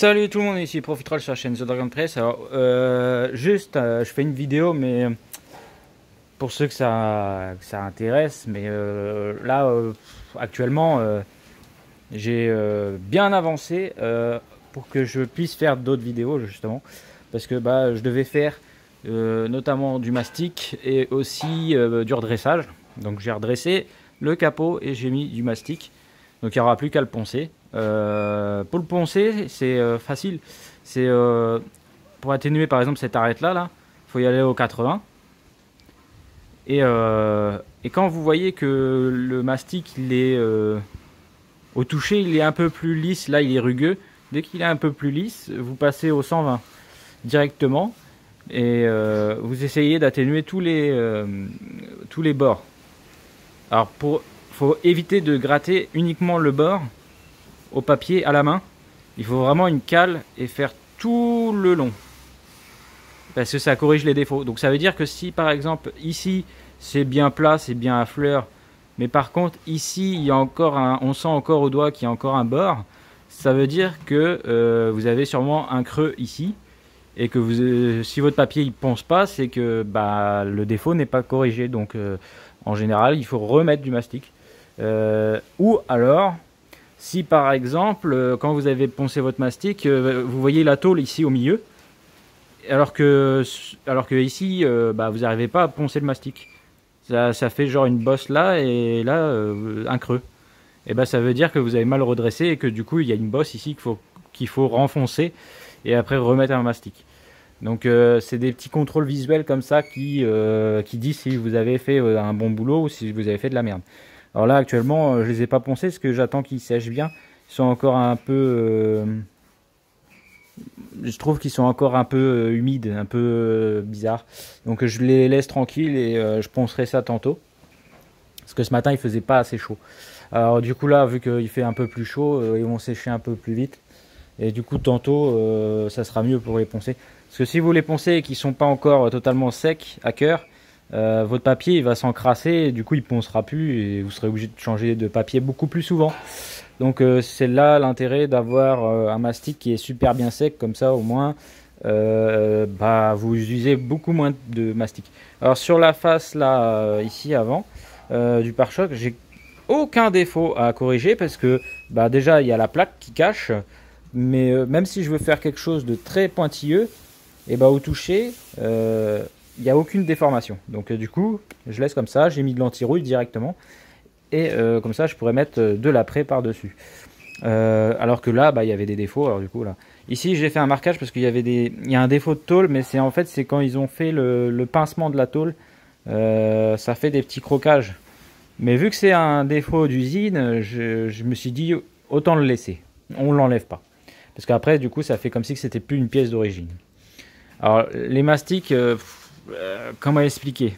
Salut tout le monde, ici Profitrol sur la chaîne The Dragon Press. Alors, euh, juste, euh, je fais une vidéo, mais pour ceux que ça, intéresse, mais euh, là, euh, actuellement, euh, j'ai euh, bien avancé euh, pour que je puisse faire d'autres vidéos, justement, parce que bah, je devais faire euh, notamment du mastic et aussi euh, du redressage. Donc, j'ai redressé le capot et j'ai mis du mastic. Donc, il n'y aura plus qu'à le poncer. Euh, pour le poncer, c'est euh, facile. C'est euh, pour atténuer par exemple cette arête là, là, faut y aller au 80. Et, quand vous voyez que le mastic il est au toucher, il est un peu plus lisse, là il est rugueux. Dès qu'il est un peu plus lisse, vous passez au 120 directement et vous essayez d'atténuer tous les tous les bords. Alors pour faut éviter de gratter uniquement le bord au papier à la main. Il faut vraiment une cale et faire tout le long. Parce que ça corrige les défauts. Donc ça veut dire que si par exemple ici c'est bien plat, c'est bien à fleur, mais par contre ici il y a encore un, on sent encore au doigt qu'il y a encore un bord, ça veut dire que euh, vous avez sûrement un creux ici et que vous, euh, si votre papier il ponce pas, c'est que bah, le défaut n'est pas corrigé. Donc euh, en général il faut remettre du mastic. Ou alors si par exemple, euh, quand vous avez poncé votre mastic, euh, vous voyez la tôle ici au milieu, alors que, alors que ici, euh, bah, vous n'arrivez pas à poncer le mastic. Ça, fait genre une bosse là et là un creux. Et ben ça veut dire que vous avez mal redressé et que du coup il y a une bosse ici qu'il faut, renfoncer et après remettre un mastic. Donc c'est des petits contrôles visuels comme ça qui, qui disent si vous avez fait un bon boulot ou si vous avez fait de la merde. Alors là actuellement euh, je les ai pas poncés parce que j'attends qu'ils sèchent bien. Ils sont encore un peu... euh, je trouve qu'ils sont encore un peu euh, humides, un peu bizarres. Donc je les laisse tranquilles et je poncerai ça tantôt. Parce que ce matin il faisait pas assez chaud. Alors du coup là vu qu'il fait un peu plus chaud, ils vont sécher un peu plus vite. Et du coup tantôt ça sera mieux pour les poncer. Parce que si vous les poncez et qu'ils sont pas encore totalement secs à cœur, euh, votre papier va s'encrasser du coup il poncera plus et vous serez obligé de changer de papier beaucoup plus souvent. Donc euh, c'est là l'intérêt d'avoir euh, un mastic qui est super bien sec comme ça au moins bah vous usez beaucoup moins de mastic. Alors sur la face là ici avant du pare-choc, j'ai aucun défaut à corriger parce que bah déjà il y a la plaque qui cache mais même si je veux faire quelque chose de très pointilleux et bah au toucher il n'y a aucune déformation. Donc euh, du coup, je laisse comme ça, j'ai mis de l'anti-rouille directement et euh, comme ça je pourrais mettre euh, de l'après par-dessus. Alors que là, bah, il y avait des défauts. Alors du coup là, ici j'ai fait un marquage parce qu'il y avait des, il y a un défaut de tôle, mais c'est en fait c'est quand ils ont fait le, pincement de la tôle, ça fait des petits croquages. Mais vu que c'est un défaut d'usine, je, me suis dit autant le laisser. On l'enlève pas. Parce qu'après, du coup, ça fait comme si c'était plus une pièce d'origine. Alors, les mastiques, euh, comment expliquer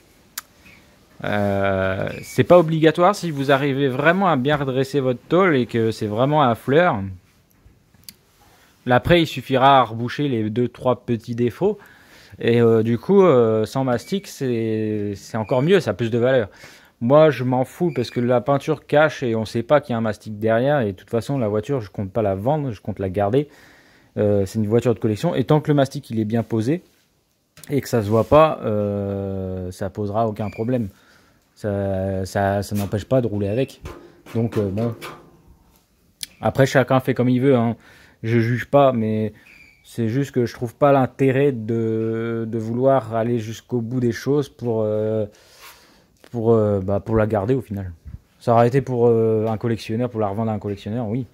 euh, C'est pas obligatoire si vous arrivez vraiment à bien redresser votre tôle et que c'est vraiment à fleur. Là, après, il suffira à reboucher les deux trois petits défauts. Et euh, du coup, sans mastic, c'est encore mieux, ça a plus de valeur. Moi, je m'en fous parce que la peinture cache et on sait pas qu'il y a un mastic derrière. Et de toute façon, la voiture, je compte pas la vendre, je compte la garder. C'est une voiture de collection. Et tant que le mastic est bien posé et que ça se voit pas, euh, ça posera aucun problème. Ça, ça, n'empêche pas de rouler avec. Donc euh, bon. Après, chacun fait comme il veut. Hein. Je juge pas, mais c'est juste que je trouve pas l'intérêt de, vouloir aller jusqu'au bout des choses pour euh, euh, bah, pour la garder au final. Ça aurait été pour un collectionneur, pour la revendre à un collectionneur, oui.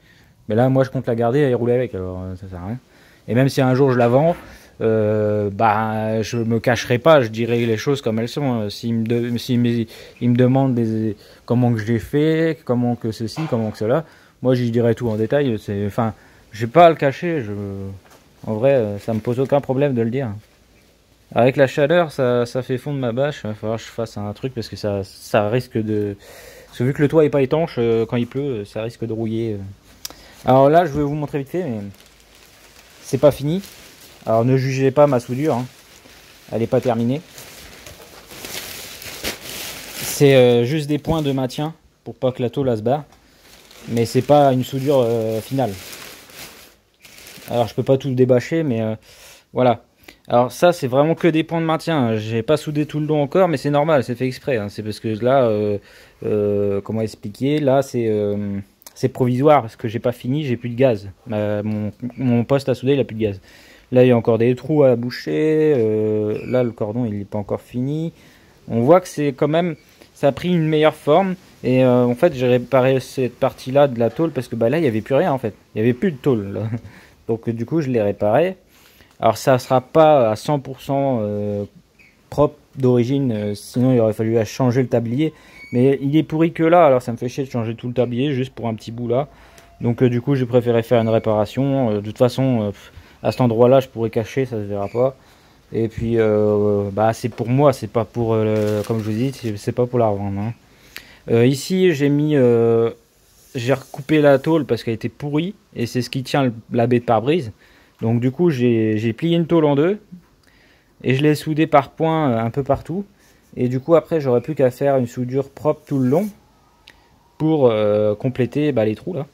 Mais là, moi, je compte la garder et rouler avec, alors ça sert à rien. Et même si un jour je la vends, euh, bah, je me cacherai pas, je dirai les choses comme elles sont. S'ils me, de, me, demandent comment que je l'ai fait, comment que ceci, comment que cela, moi, j'y dirai tout en détail. Enfin, j'ai pas à le cacher. En vrai, ça me pose aucun problème de le dire. Avec la chaleur, ça, fait fondre ma bâche. Il va falloir que je fasse un truc parce que ça, ça risque de. Parce que vu que le toit est pas étanche, euh, quand il pleut, ça risque de rouiller. Alors là, je vais vous montrer vite fait, mais c'est pas fini. Alors ne jugez pas ma soudure, hein. elle n'est pas terminée. C'est euh, juste des points de maintien pour pas que la tôle se barre, mais c'est pas une soudure euh, finale. Alors je peux pas tout débâcher, mais voilà. Alors ça, c'est vraiment que des points de maintien. J'ai pas soudé tout le long encore, mais c'est normal, c'est fait exprès. Hein. C'est parce que là, euh, euh, comment expliquer? Là, c'est euh, provisoire parce que j'ai pas fini, j'ai plus de gaz. mon, mon, poste à souder, il a plus de gaz. Là, il y a encore des trous à boucher. là, le cordon, il n'est pas encore fini. On voit que c'est quand même, ça a pris une meilleure forme. Et en fait, j'ai réparé cette partie-là de la tôle parce que bah, là, il n'y avait plus rien en fait. Il n'y avait plus de tôle. Donc, du coup, je l'ai réparé. Alors ça sera pas à 100% euh, propre d'origine, euh, sinon il aurait fallu changer le tablier. Mais il est pourri que là, alors ça me fait chier de changer tout le tablier juste pour un petit bout là. Donc euh, du coup j'ai préféré faire une réparation. de toute façon, à cet endroit-là, je pourrais cacher, ça se verra pas. Et puis bah c'est pour moi, c'est pas pour, comme je vous dis, c'est pas pour la revendre. Hein. ici j'ai mis, j'ai recoupé la tôle parce qu'elle était pourrie et c'est ce qui tient la baie de pare-brise. Donc du coup, j'ai plié une tôle en deux et je l'ai soudé par points euh, un peu partout. Et du coup, après, j'aurais plus qu'à faire une soudure propre tout le long pour euh, compléter bah, les trous là.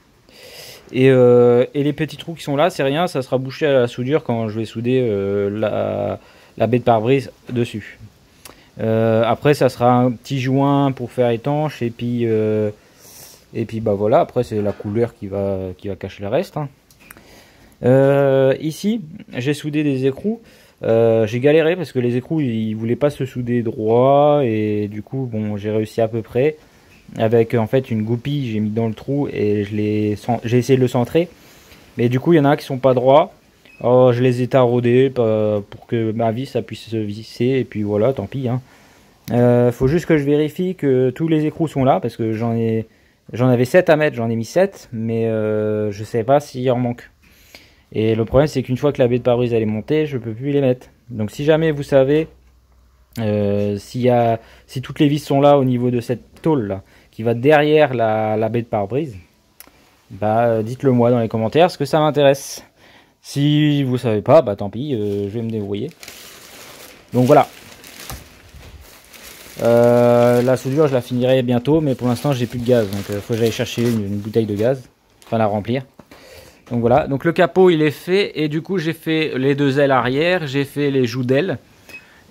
Euh, et, les petits trous qui sont là, c'est rien, ça sera bouché à la soudure quand je vais souder la, la, baie de pare-brise dessus. après, ça sera un petit joint pour faire étanche et puis et bah voilà. Après, c'est la couleur qui va qui va cacher le reste. Hein. Euh, ici, j'ai soudé des écrous. Euh, j'ai galéré parce que les écrous ils voulaient pas se souder droit et du coup bon j'ai réussi à peu près avec en fait une goupille j'ai mis dans le trou et j'ai essayé de le centrer mais du coup il y en a qui sont pas droits oh, je les ai taraudés pour que ma vis ça puisse se visser et puis voilà tant pis hein. Euh, faut juste que je vérifie que tous les écrous sont là parce que j'en ai j'en avais 7 à mettre j'en ai mis 7 mais je sais pas s'il en manque et le problème, c'est qu'une fois que la baie de pare-brise est montée, je peux plus les mettre. Donc si jamais vous savez euh, y a, si toutes les vis sont là au niveau de cette tôle là, qui va derrière la, baie de pare-brise, bah dites-le moi dans les commentaires, parce que ça m'intéresse. Si vous savez pas, bah tant pis, euh, je vais me débrouiller. Donc voilà. Euh, la soudure, je la finirai bientôt, mais pour l'instant, j'ai plus de gaz, donc il faut que j'aille chercher une bouteille de gaz, enfin la remplir. Donc voilà, donc le capot il est fait et du coup j'ai fait les deux ailes arrière, j'ai fait les joues d'ailes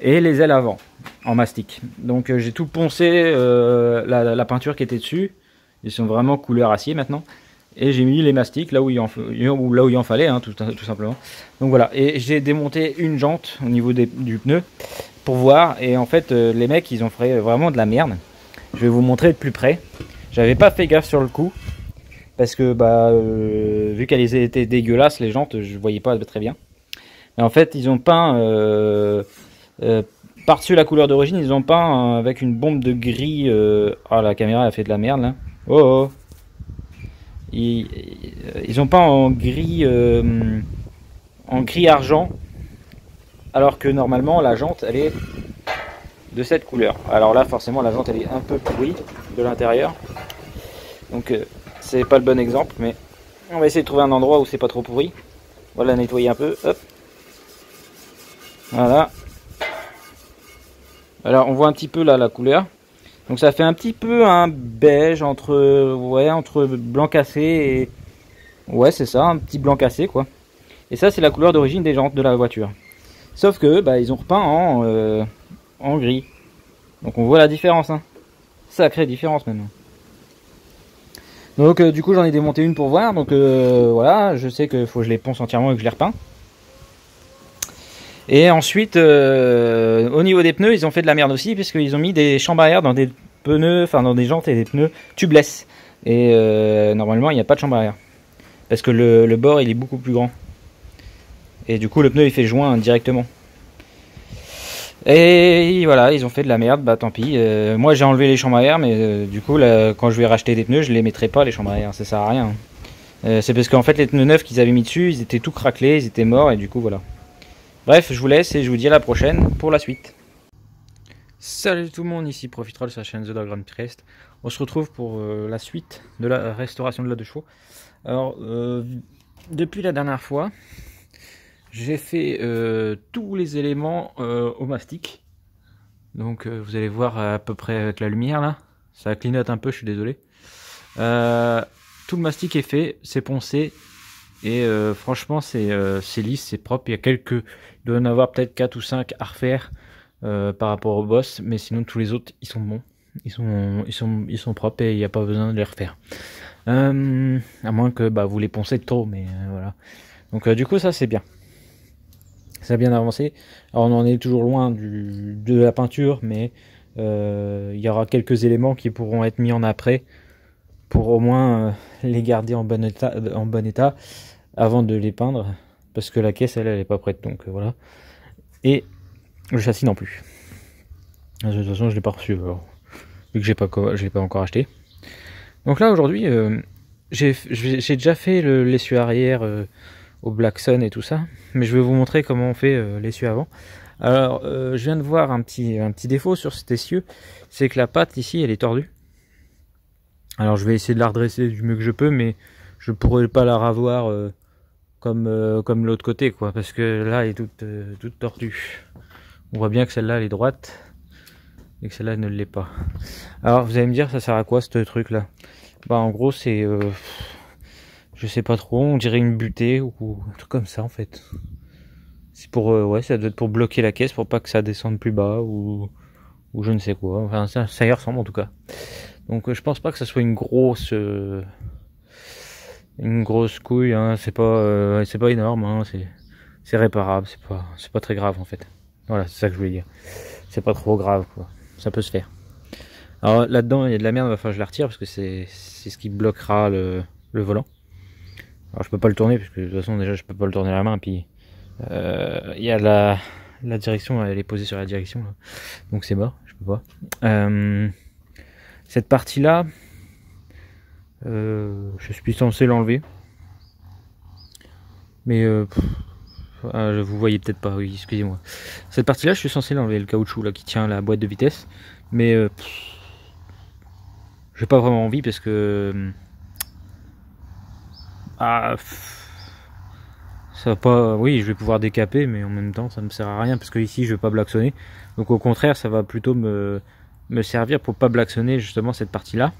et les ailes avant en mastic. Donc euh, j'ai tout poncé euh, la, peinture qui était dessus, ils sont vraiment couleur acier maintenant. Et j'ai mis les mastiques là où il en, là où il en fallait, hein, tout, simplement. Donc voilà, et j'ai démonté une jante au niveau des, du pneu pour voir. Et en fait, euh, les mecs, ils ont fait vraiment de la merde. Je vais vous montrer de plus près. J'avais pas fait gaffe sur le coup parce que bah vu qu'elles étaient dégueulasses les jantes, je voyais pas très bien. Mais en fait, ils ont peint par-dessus la couleur d'origine, ils ont peint avec une bombe de gris. Ah, la caméra a fait de la merde là. Oh, oh. Ils, ont peint en gris, en gris argent, alors que normalement la jante elle est de cette couleur. Alors là, forcément, la jante elle est un peu pourrie de l'intérieur. Donc c'est pas le bon exemple, mais on va essayer de trouver un endroit où c'est pas trop pourri. Voilà, nettoyer un peu. Voilà. Alors, on voit un petit peu là la couleur. Donc ça fait un petit peu un beige entre entre blanc cassé et ouais c'est ça un petit blanc cassé quoi. Et ça c'est la couleur d'origine des jantes de la voiture. Sauf que bah, ils ont repeint en euh, en gris. Donc on voit la différence hein. Sacrée différence maintenant. Donc euh, du coup j'en ai démonté une pour voir. Donc euh, voilà, je sais qu'il faut que je les ponce entièrement et que je les repeins. Et ensuite, euh, au niveau des pneus, ils ont fait de la merde aussi, puisqu'ils ont mis des chambres air dans des pneus, enfin dans des jantes et des pneus tubeless. Et normalement, il n'y a pas de chambre air. Parce que le, bord, il est beaucoup plus grand. Et du coup, le pneu, il fait joint directement. Et voilà, ils ont fait de la merde, bah tant pis. Euh, moi j'ai enlevé les chambres air, mais euh, du coup, quand je vais racheter des pneus, je les mettrai pas les chambres à air, ça sert à rien. Euh, c'est parce qu'en fait, les pneus neufs qu'ils avaient mis dessus, ils étaient tout craquelés, ils étaient morts, et du coup, voilà. Bref, je vous laisse et je vous dis à la prochaine pour la suite. Salut tout le monde, ici Profitrol sur la chaîne The Dog Trest. On se retrouve pour la suite de la restauration de la de chevaux. Alors, depuis la dernière fois, j'ai fait euh, tous les éléments euh, au mastic. Donc euh, vous allez voir à peu près avec la lumière là. Ça clignote un peu, je suis désolé. tout le mastic est fait, c'est poncé. Et euh, franchement, c'est euh, lisse, c'est propre. Il y a quelques. Il doit en avoir peut-être 4 ou 5 à refaire euh, par rapport au boss. Mais sinon, tous les autres, ils sont bons. Ils sont, ils sont, ils sont propres et il n'y a pas besoin de les refaire. Euh, à moins que bah, vous les poncez trop, mais voilà. Donc, du coup, ça, c'est bien. Ça a bien avancé. Alors, on en est toujours loin du, de la peinture, mais il y aura quelques éléments qui pourront être mis en après pour au moins les garder en bon état, en bon état avant de les peindre parce que la caisse elle, elle est pas prête donc euh, voilà. Et le châssis non plus. De toute façon je l'ai pas reçu vu que j'ai pas je l'ai pas encore acheté. Donc là aujourd'hui euh, j'ai déjà fait l'essuie arrière euh, au Black Sun et tout ça mais je vais vous montrer comment on fait l'essuie avant. Alors je viens de voir un petit défaut sur cet essieu c'est que la patte ici elle est tordue. Alors je vais essayer de la redresser du mieux que je peux mais je pourrais pas la ravoir comme, euh, comme l'autre côté, quoi, parce que là, elle est toute, euh, toute tordue. On voit bien que celle-là, elle est droite, et que celle-là ne l'est pas. Alors, vous allez me dire, ça sert à quoi, ce truc-là? Bah, en gros, c'est... Euh, je sais pas trop, on dirait une butée, ou un truc comme ça, en fait. C'est pour... ouais, ça doit être pour bloquer la caisse, pour pas que ça descende plus bas, ou... Ou je ne sais quoi. Enfin, ça, ça y ressemble, en tout cas. Donc, je pense pas que ça soit une grosse une grosse couille, hein, c'est pas, euh, c'est pas énorme, hein, c'est, réparable, c'est pas, c'est pas très grave en fait. Voilà, c'est ça que je voulais dire. C'est pas trop grave, quoi. Ça peut se faire. Alors là-dedans, il y a de la merde, que je la retire parce que c'est, ce qui bloquera le, le volant. Alors je peux pas le tourner parce que de toute façon déjà je peux pas le tourner à la main. Puis euh, il y a la, la direction, elle est posée sur la direction, là. donc c'est mort, je peux pas. Euh, cette partie là, euh, je suis censé l'enlever. Mais euh, ah, vous voyez peut-être pas, oui, excusez-moi. Cette partie-là, je suis censé l'enlever, le caoutchouc là qui tient la boîte de vitesse. Mais euh, j'ai pas vraiment envie parce que ah ça va pas. Oui, je vais pouvoir décaper, mais en même temps, ça me sert à rien parce que ici, je vais pas blacksonner. Donc au contraire, ça va plutôt me me servir pour pas blacksonner justement cette partie-là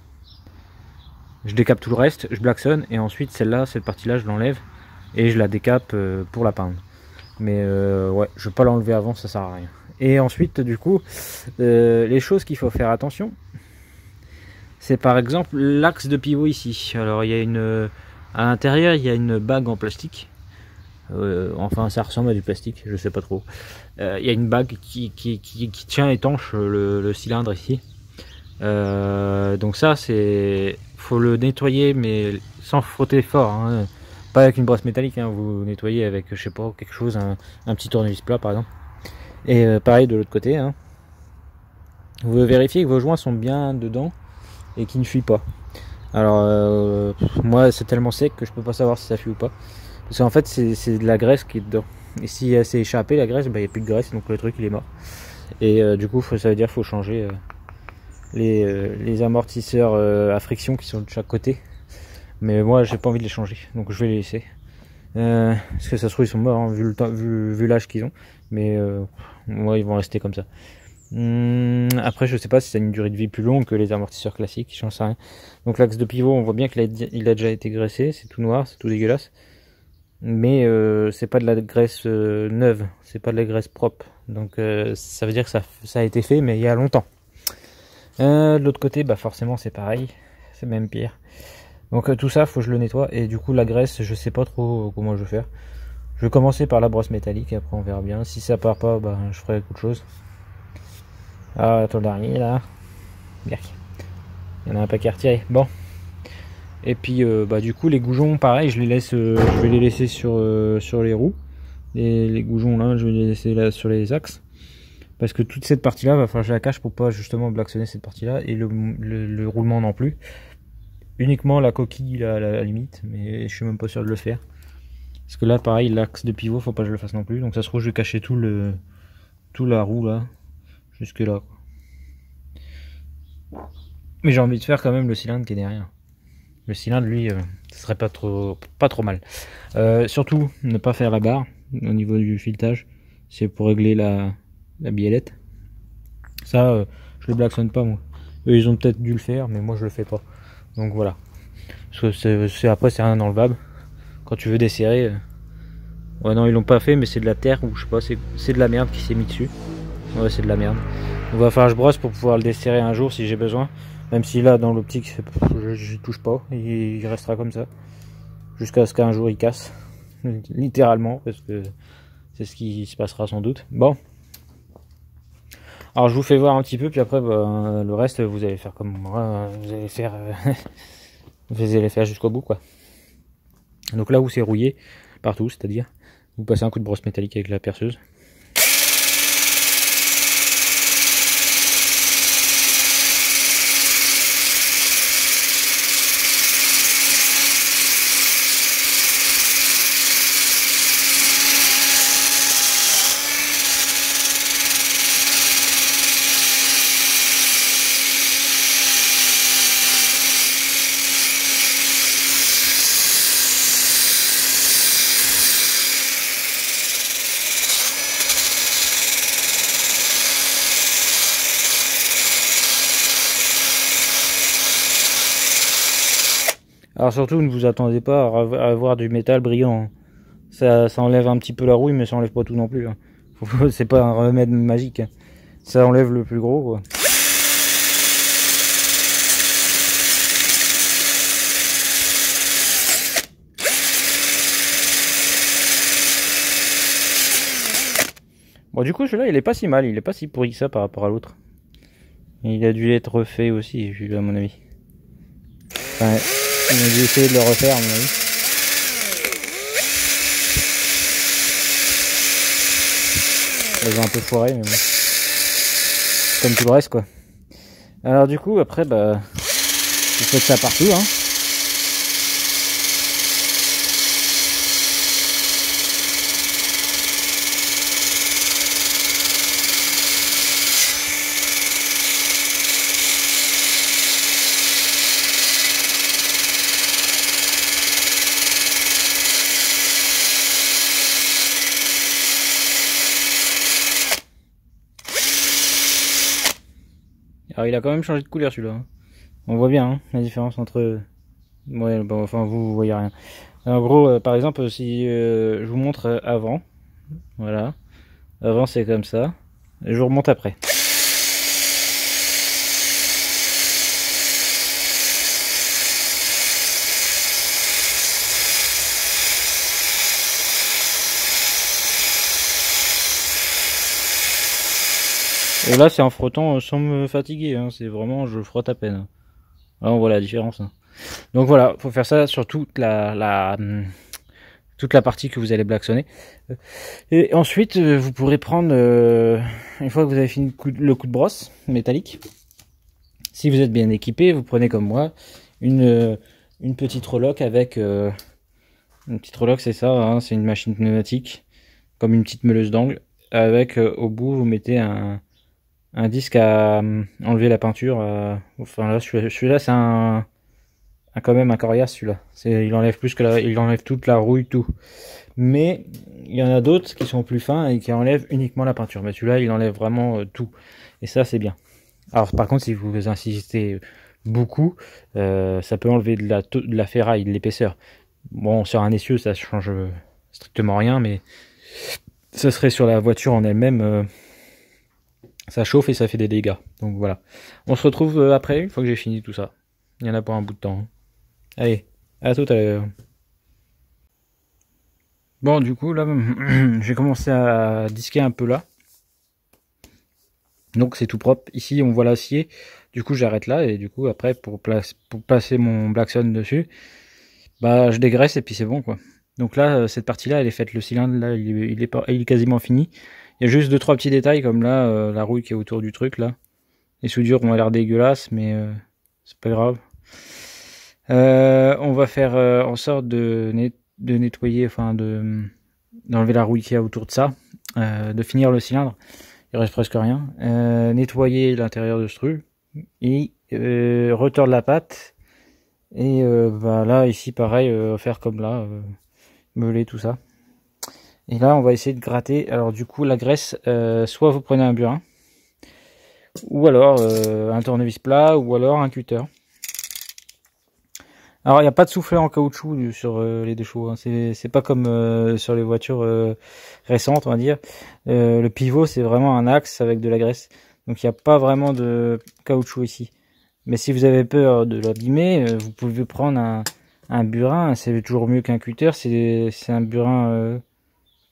je décape tout le reste, je blacksonne et ensuite celle-là, cette partie-là, je l'enlève et je la décape euh, pour la peindre. Mais euh, ouais, je vais pas l'enlever avant, ça sert à rien. Et ensuite, du coup, euh, les choses qu'il faut faire attention, c'est par exemple l'axe de pivot ici. Alors il y a une, à l'intérieur, il y a une bague en plastique. enfin, ça ressemble à du plastique, je sais pas trop. Il y a une bague qui, qui, qui, tient étanche le, le cylindre ici. donc ça, c'est faut le nettoyer mais sans frotter fort hein. pas avec une brosse métallique hein. vous nettoyez avec je sais pas quelque chose un, petit tournevis plat par exemple et euh, pareil de l'autre côté hein. vous vérifiez que vos joints sont bien dedans et qu'ils ne fuient pas alors euh, moi c'est tellement sec que je peux pas savoir si ça fuit ou pas parce qu'en fait c'est de la graisse qui est dedans et si elle s'est échappée la graisse bah, il n'y a plus de graisse donc le truc il est mort et euh, du coup ça veut dire qu'il faut changer euh, les, amortisseurs euh, à friction qui sont de chaque côté. Mais moi, j'ai pas envie de les changer, donc je vais les laisser. Euh, parce que ça se trouve, ils sont morts, hein, vu l'âge qu'ils ont. Mais moi, ils vont rester comme ça. Hum, après, je sais pas si ça a une durée de vie plus longue que les amortisseurs classiques, j'en sais rien. Donc l'axe de pivot, on voit bien qu'il a, déjà été graissé, c'est tout noir, c'est tout dégueulasse. Mais c'est pas de la graisse neuve, c'est pas de la graisse propre. Donc ça veut dire que ça a été fait, mais il y a longtemps. Euh, de l'autre côté, bah forcément c'est pareil, c'est même pire. Donc euh, tout ça, faut que je le nettoie. Et du coup la graisse, je sais pas trop comment je vais faire. Je vais commencer par la brosse métallique, et après on verra bien. Si ça part pas, bah je ferai autre chose. Ah, ton dernier là. Il y en a un paquet à retirer. Bon. Et puis euh, bah du coup les goujons, pareil, je les laisse, je vais les laisser sur sur les roues. Les, les goujons là, je vais les laisser là sur les axes. Parce que toute cette partie-là, va falloir que je la cache pour pas justement blacksonner cette partie-là et le, roulement non plus. Uniquement la coquille à la, limite, mais je suis même pas sûr de le faire. Parce que là, pareil, l'axe de pivot, faut pas que je le fasse non plus. Donc ça se trouve, je vais cacher tout le, tout la roue là, jusque là. Mais j'ai envie de faire quand même le cylindre qui est derrière. Le cylindre, lui, euh, ce serait pas trop, pas trop mal. Euh, surtout, ne pas faire la barre au niveau du filetage. C'est pour régler la, la biellette. Ça, euh, je le blacksonne pas moi. Eux, ils ont peut-être dû le faire, mais moi je le fais pas. Donc voilà. Parce que c'est après c'est rien enlevable. quand tu veux desserrer. Ouais, non, ils l'ont pas fait, mais c'est de la terre ou je sais pas, c'est de la merde qui s'est mis dessus. Ouais, c'est de la merde. On va faire je brosse pour pouvoir le desserrer un jour si j'ai besoin. Même si là, dans l'optique, je touche pas, il restera comme ça. Jusqu'à ce qu'un jour il casse. Littéralement, parce que c'est ce qui se passera sans doute. Bon. Alors je vous fais voir un petit peu, puis après bah, le reste vous allez faire comme moi, vous allez faire, vous allez faire jusqu'au bout quoi. Donc là où c'est rouillé partout, c'est-à-dire vous passez un coup de brosse métallique avec la perceuse. Alors surtout, ne vous attendez pas à avoir du métal brillant. Ça, ça enlève un petit peu la rouille, mais ça enlève pas tout non plus. Hein. C'est pas un remède magique. Hein. Ça enlève le plus gros, quoi. Bon, du coup, celui-là, il est pas si mal. Il est pas si pourri que ça par rapport à l'autre. Il a dû être refait aussi, à mon avis. On a dû essayer de le refaire, à mon. Ils ont un peu foiré, mais bon. Comme tout le reste, quoi. Alors, du coup, après, bah, vous faites ça partout, hein. Alors il a quand même changé de couleur celui-là. Hein. On voit bien hein, la différence entre... Ouais, bon, enfin vous, vous voyez rien. En gros, euh, par exemple, si euh, je vous montre euh, avant, voilà. Avant c'est comme ça. Je vous remonte après. Et là, c'est en frottant sans me fatiguer. Hein. C'est vraiment, je frotte à peine. Là, on voit la différence. Hein. Donc voilà, faut faire ça sur toute la, la, hum, toute la partie que vous allez blacksonner. Et ensuite, euh, vous pourrez prendre, euh, une fois que vous avez fini le coup de brosse métallique, si vous êtes bien équipé, vous prenez comme moi une, euh, une petite reloque avec... une petite reloque, c'est ça, hein, c'est une machine pneumatique, comme une petite meuleuse d'angle. Avec au bout, vous mettez un, un disque à euh, enlever la peinture. Euh, enfin là, celui-là, c'est un, quand même un coriace celui-là. il enlève plus que la, il enlève toute la rouille, tout. Mais il y en a d'autres qui sont plus fins et qui enlèvent uniquement la peinture. Mais celui-là, il enlève vraiment euh, tout. Et ça, c'est bien. Alors par contre, si vous insistez beaucoup, ça peut enlever de la, de la ferraille, de l'épaisseur. Bon, sur un essieu, ça change strictement rien, mais ce serait sur la voiture en elle-même ça chauffe et ça fait des dégâts. Donc voilà. On se retrouve euh, après, une fois que j'ai fini tout ça. Il y en a pour un bout de temps. Hein. Allez, à tout à l'heure. Bon, du coup, là, j'ai commencé à disquer un peu là. Donc c'est tout propre. Ici, on voit l'acier. Du coup, j'arrête là. Et du coup, après, pour, place, pour passer mon Blackson dessus, bah, je dégraisse et puis c'est bon, quoi. Donc là, euh, cette partie-là, elle est faite. Le cylindre, là, il est, il il est quasiment fini. Il y a juste deux trois petits détails comme là, euh, la rouille qui est autour du truc là. Les soudures ont l'air dégueulasses, mais euh, c'est pas grave. Euh, on va faire en sorte de, nettoyer, enfin de d'enlever la rouille qui y a autour de ça, de finir le cylindre. Il reste presque rien. nettoyer l'intérieur de ce truc et retordre la pâte. Et bah, là ici pareil, faire comme là, meuler tout ça. Et là, on va essayer de gratter. Alors du coup, la graisse, euh, soit vous prenez un burin, ou alors euh, un tournevis plat, ou alors un cutter. Alors, il n'y a pas de soufflet en caoutchouc sur euh, les deux chevaux. Hein. C'est pas comme sur les voitures récentes, on va dire. le pivot, c'est vraiment un axe avec de la graisse. Donc, il n'y a pas vraiment de caoutchouc ici. Mais si vous avez peur de l'abîmer, vous pouvez prendre un, un burin. C'est toujours mieux qu'un cutter. C'est un burin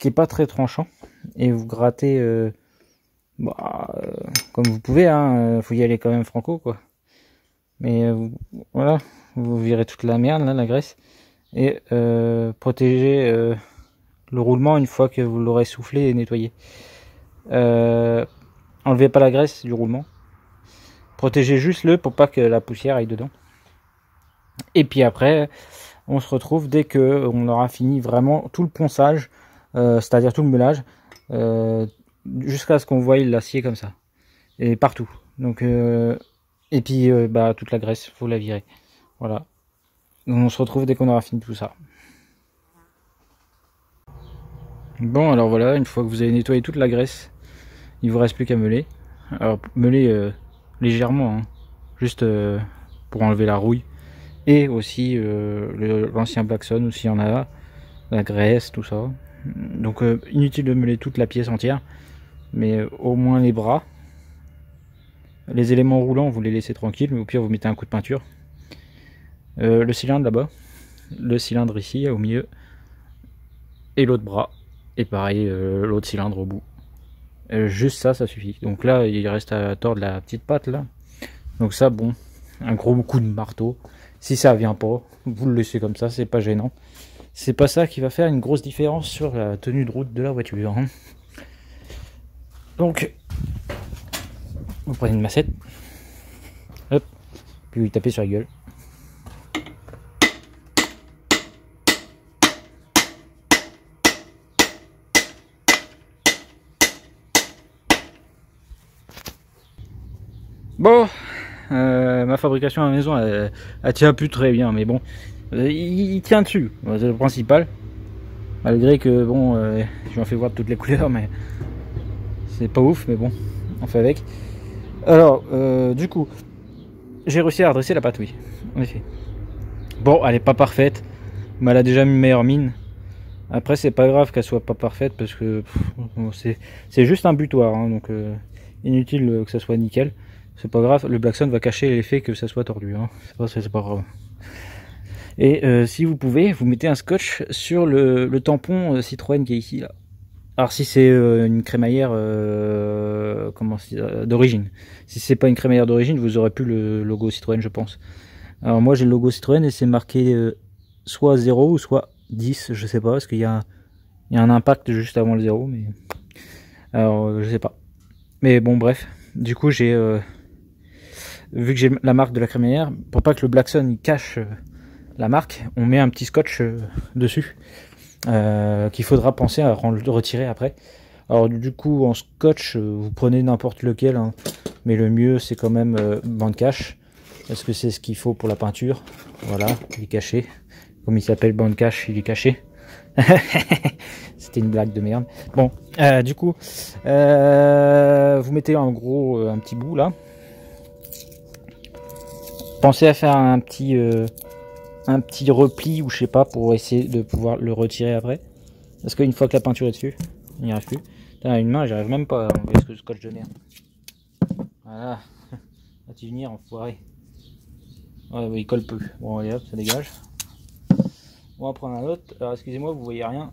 qui est pas très tranchant. Et vous grattez bah, comme vous pouvez. Hein. faut y aller quand même franco, quoi. Mais voilà, vous virez toute la merde, là, la graisse, et euh, protégez euh, le roulement une fois que vous l'aurez soufflé et nettoyé. Euh, enlevez pas la graisse du roulement. Protégez juste le pour pas que la poussière aille dedans. Et puis après, on se retrouve dès que on aura fini vraiment tout le ponçage, c'est-à-dire tout le meulage, jusqu'à ce qu'on voie l'acier comme ça. Et partout. Donc, et puis bah, toute la graisse, faut la virer. Voilà. on se retrouve dès qu'on aura fini tout ça. Bon, alors voilà, une fois que vous avez nettoyé toute la graisse, il vous reste plus qu'à meuler. Alors, meuler euh, légèrement, hein. juste euh, pour enlever la rouille. Et aussi euh, l'ancien Blackson, s'il y en a, la graisse, tout ça. Donc, inutile de meuler toute la pièce entière, mais au moins les bras. Les éléments roulants, vous les laissez tranquilles, mais au pire, vous mettez un coup de peinture. Euh, le cylindre là-bas, le cylindre ici au milieu, et l'autre bras, et pareil euh, l'autre cylindre au bout. Euh, juste ça, ça suffit. Donc là, il reste à tordre la petite patte là. Donc ça, bon, un gros coup de marteau. Si ça vient pas, vous le laissez comme ça, c'est pas gênant. C'est pas ça qui va faire une grosse différence sur la tenue de route de la voiture. Hein. Donc, vous prenez une massette, hop, puis vous tapez sur la gueule. Bon, euh, ma fabrication à la maison, elle, tient plus très bien, mais bon, euh, il, tient dessus, c'est le principal. Malgré que, bon, euh, je m'en fais voir toutes les couleurs, mais c'est pas ouf, mais bon, on fait avec. Alors, du coup, j'ai réussi à redresser la patouille, en effet. Bon, elle est pas parfaite, mais elle a déjà une meilleure mine. Après, c'est pas grave qu'elle soit pas parfaite parce que c'est juste un butoir, hein, donc inutile que ça soit nickel. C'est pas grave, le Blackson va cacher l'effet que ça soit tordu. Hein. C'est pas, grave. Et euh, si vous pouvez, vous mettez un scotch sur le, tampon euh, Citroën qui est ici. Là. Alors si c'est euh, une crémaillère comment d'origine. Si c'est pas une crémaillère d'origine, vous aurez plus le logo Citroën, je pense. Alors moi j'ai le logo Citroën et c'est marqué soit 0 ou soit 10, je sais pas, parce qu'il y a, il un impact juste avant le 0, mais alors je sais pas. Mais bon bref, du coup j'ai vu que j'ai la marque de la crémière, pour pas que le Blackson cache euh, la marque, on met un petit scotch euh, dessus euh, qu'il faudra penser à retirer après. Alors du coup en scotch, vous prenez n'importe lequel, hein. mais le mieux c'est quand même bande cache parce que c'est ce qu'il faut pour la peinture. Voilà, il est caché. Comme il s'appelle bande cache, il est caché. C'était une blague de merde. Bon, du coup, vous mettez en gros un petit bout là, Pensez à faire un petit, euh, un petit repli ou je sais pas pour essayer de pouvoir le retirer après. Parce qu'une fois que la peinture est dessus, il n'y arrive plus. Putain, une main, j'arrive même pas enlever ce scotch de merde. Voilà. Vas-tu venir, enfoiré Ouais, il colle peu. Bon, allez hop, ça dégage. On va prendre un autre. Alors, excusez-moi, vous voyez rien.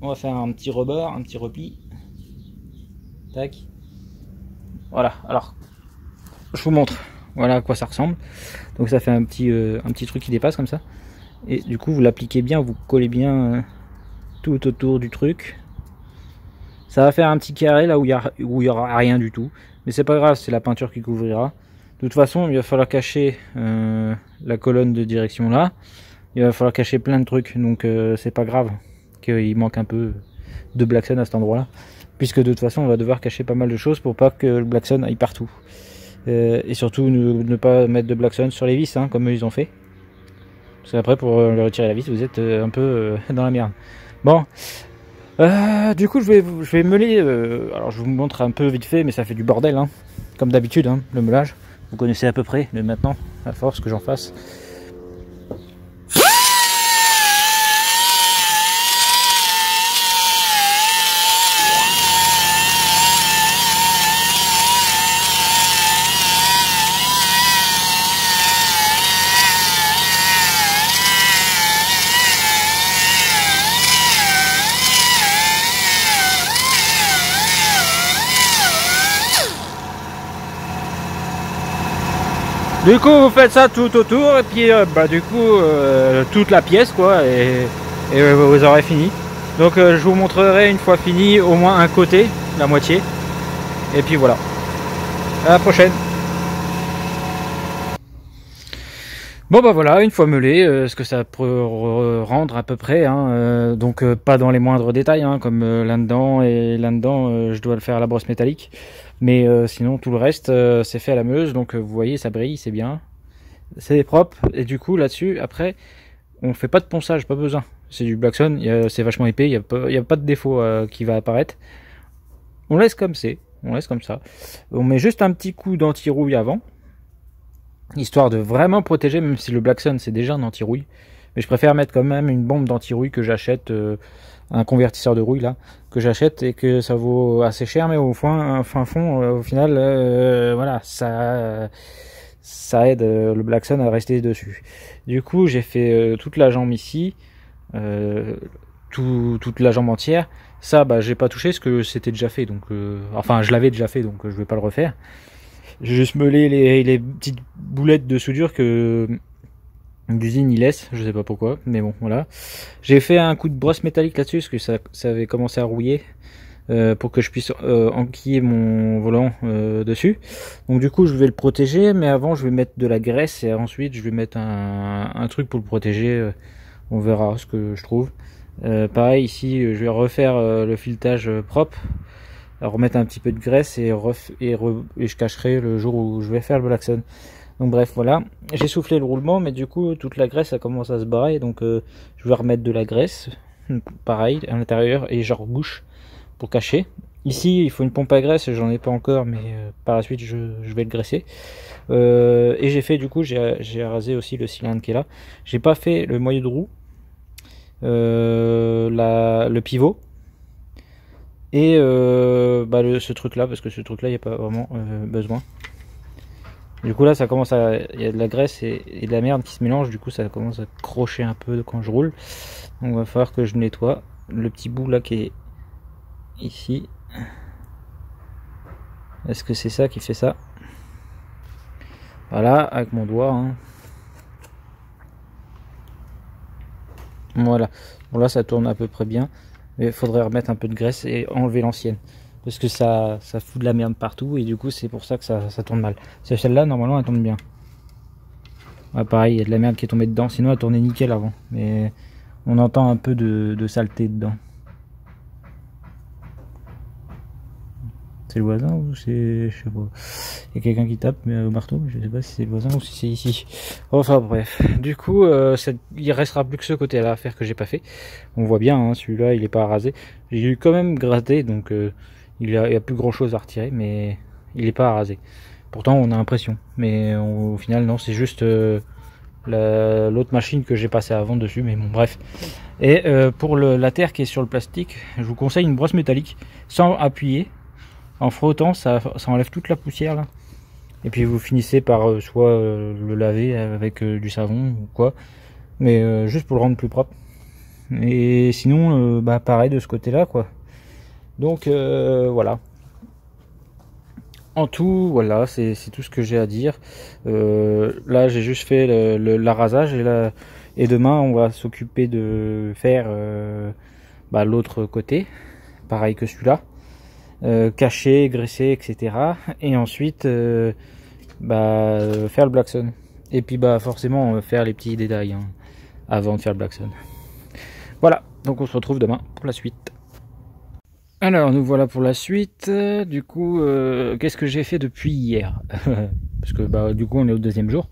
On va faire un petit rebord, un petit repli. Tac. Voilà. Alors, je vous montre. Voilà à quoi ça ressemble. Donc ça fait un petit, euh, un petit truc qui dépasse comme ça. Et du coup, vous l'appliquez bien, vous collez bien euh, tout autour du truc. Ça va faire un petit carré là où il n'y aura rien du tout. Mais c'est pas grave, c'est la peinture qui couvrira. De toute façon, il va falloir cacher euh, la colonne de direction là. Il va falloir cacher plein de trucs. Donc c'est pas grave qu'il manque un peu de Blackson à cet endroit là. Puisque de toute façon, on va devoir cacher pas mal de choses pour pas que le Blackson aille partout. Euh, et surtout ne, pas mettre de Blackson sur les vis, hein, comme ils ont fait. Parce qu'après, pour euh, retirer la vis, vous êtes euh, un peu dans la merde. Bon. du coup, je vais, je vais meuler. alors, je vous montre un peu vite fait, mais ça fait du bordel, hein, comme d'habitude, hein, le meulage. Vous connaissez à peu près, maintenant, à force que j'en fasse. Du coup, vous faites ça tout autour et puis euh, bah, du coup euh, toute la pièce quoi et, et vous aurez fini. Donc euh, je vous montrerai une fois fini au moins un côté, la moitié. Et puis voilà. À la prochaine. Bon bah voilà, une fois meulé, ce que ça peut rendre à peu près, hein, donc pas dans les moindres détails, hein, comme là-dedans et là-dedans, je dois le faire à la brosse métallique. Mais euh, sinon, tout le reste, euh, c'est fait à la meuse. Donc, euh, vous voyez, ça brille, c'est bien. C'est propre. Et du coup, là-dessus, après, on fait pas de ponçage, pas besoin. C'est du Blackson, c'est vachement épais, il n'y a, pas, a pas de défaut qui va apparaître. On laisse comme c'est, on laisse comme ça. On met juste un petit coup d'anti-rouille avant, histoire de vraiment protéger, même si le Blackson c'est déjà un anti-rouille. Mais je préfère mettre quand même une bombe d'anti-rouille que j'achète un convertisseur de rouille là que j'achète et que ça vaut assez cher mais au fin, fin fond euh, au final euh, voilà ça ça aide euh, le Blackson à rester dessus. Du coup j'ai fait toute la jambe ici tout, toute la jambe entière. Ça bah j'ai pas touché parce que c'était déjà fait donc enfin je l'avais déjà fait donc je vais pas le refaire j'ai juste meulé les, les petites boulettes de soudure que d'usine il laisse, je sais pas pourquoi, mais bon voilà. J'ai fait un coup de brosse métallique là-dessus parce que ça, ça, avait commencé à rouiller euh, pour que je puisse euh, enquiller mon volant euh, dessus. Donc du coup je vais le protéger, mais avant je vais mettre de la graisse et ensuite je vais mettre un, un truc pour le protéger. on verra ce que je trouve. pareil ici je vais refaire le filetage propre, remettre un petit peu de graisse et, je cacherai le jour où je vais faire le Blackson. Donc bref, voilà. J'ai soufflé le roulement, mais du coup, toute la graisse a commencé à se barrer. Donc euh, je vais remettre de la graisse, pareil, à l'intérieur, et genre bouche pour cacher. Ici, il faut une pompe à graisse, j'en ai pas encore, mais euh, par la suite, je, vais le graisser. Euh, et j'ai fait, du coup, j'ai rasé aussi le cylindre qui est là. J'ai pas fait le moyeu de roue, le pivot, et bah, ce truc là, parce que ce truc là, il n'y a pas vraiment besoin. Du coup là ça commence à. Il y a de la graisse et, de la merde qui se mélange, du coup ça commence à crocher un peu quand je roule. Donc il va falloir que je nettoie le petit bout là qui est ici. Est-ce que c'est ça qui fait ça? Voilà, avec mon doigt. Hein. Voilà. Bon là ça tourne à peu près bien. Il faudrait remettre un peu de graisse et enlever l'ancienne parce que ça, ça fout de la merde partout et du coup c'est pour ça que ça, tourne mal. Celle-là normalement elle tourne bien. pareil, il y a de la merde qui est tombée dedans, sinon elle tournait nickel avant. Mais on entend un peu de saleté dedans. C'est le voisin ou c'est. Je sais pas. Il y a quelqu'un qui tape mais au marteau, je sais pas si c'est le voisin ou si c'est ici. Enfin bref. Du coup, euh, il restera plus que ce côté-là à faire que j'ai pas fait. On voit bien, hein, celui-là il est pas rasé. J'ai eu quand même gratté donc. Euh, il n'y a, plus grand chose à retirer, mais il n'est pas à raser. Pourtant, on a l'impression. Mais au final, non, c'est juste euh, l'autre machine que j'ai passé avant dessus. Mais bon, bref. Et euh, pour la terre qui est sur le plastique, je vous conseille une brosse métallique sans appuyer. En frottant, ça, enlève toute la poussière. Et puis vous finissez par euh, soit le laver avec du savon ou quoi. Mais juste pour le rendre plus propre. Et sinon, bah pareil de ce côté-là quoi. Donc euh, voilà. En tout, voilà, c'est tout ce que j'ai à dire. Euh, là, j'ai juste fait le, l'arasage et, et demain, on va s'occuper de faire euh, bah, l'autre côté, pareil que celui-là, cacher, graisser, etc. Et ensuite, bah, faire le blackson. Et puis, bah, forcément, faire les petits détails hein, avant de faire le blackson. Voilà, donc on se retrouve demain pour la suite. Alors nous voilà pour la suite. Du coup, euh, qu'est-ce que j'ai fait depuis hier? Parce que bah, du coup on est au deuxième jour.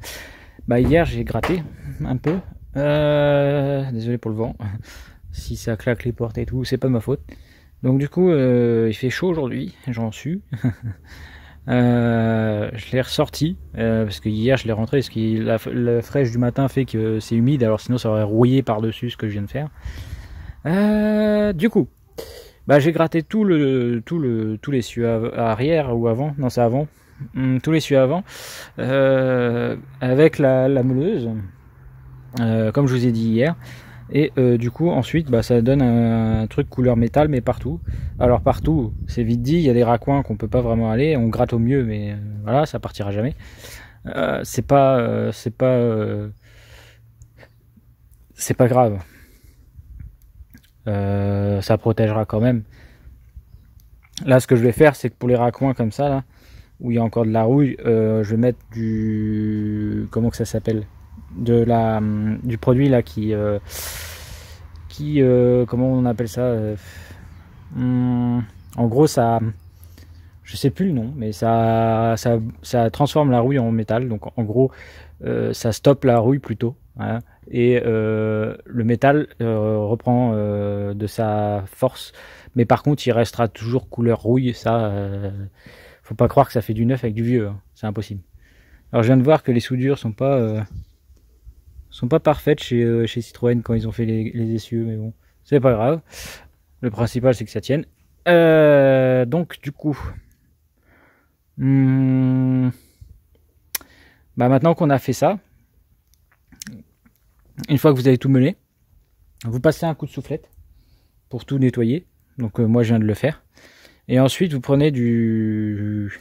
Bah hier j'ai gratté un peu. Euh, désolé pour le vent. Si ça claque les portes et tout, c'est pas ma faute. Donc du coup euh, il fait chaud aujourd'hui, j'en suis. je l'ai ressorti parce que hier je l'ai rentré parce que la, la, fraîche du matin fait que c'est humide alors sinon ça aurait rouillé par dessus ce que je viens de faire. du coup, bah, j'ai gratté tout le, tout le, tous les cieux arrière ou avant, non c'est avant, hum, tous les cieux avant, euh, avec la, la meuleuse, euh, comme je vous ai dit hier. Et euh, du coup, ensuite, bah, ça donne un, truc couleur métal, mais partout. Alors partout, c'est vite dit, il y a des raccoins qu'on peut pas vraiment aller. On gratte au mieux, mais voilà, ça partira jamais. c'est pas, c'est pas, c'est pas grave. Euh, ça protégera quand même. Là, ce que je vais faire, c'est que pour les raccoins comme ça, là, où il y a encore de la rouille, euh, je vais mettre du. Comment que ça s'appelle? De la du produit là qui. Euh, qui. comment on appelle ça hmm, En gros, ça. Je sais plus le nom, mais ça, ça, ça transforme la rouille en métal. Donc en gros, ça stoppe la rouille plutôt. Hein et euh, le métal euh, reprend euh, de sa force. Mais par contre, il restera toujours couleur rouille. Ça, faut pas croire que ça fait du neuf avec du vieux. Hein. C'est impossible. Alors, je viens de voir que les soudures sont pas sont pas parfaites chez, chez Citroën quand ils ont fait les, essieux, mais bon, c'est pas grave. Le principal, c'est que ça tienne. donc, du coup, hmm, bah maintenant qu'on a fait ça, une fois que vous avez tout meulé, vous passez un coup de soufflette pour tout nettoyer. Donc euh, moi je viens de le faire. Et ensuite vous prenez du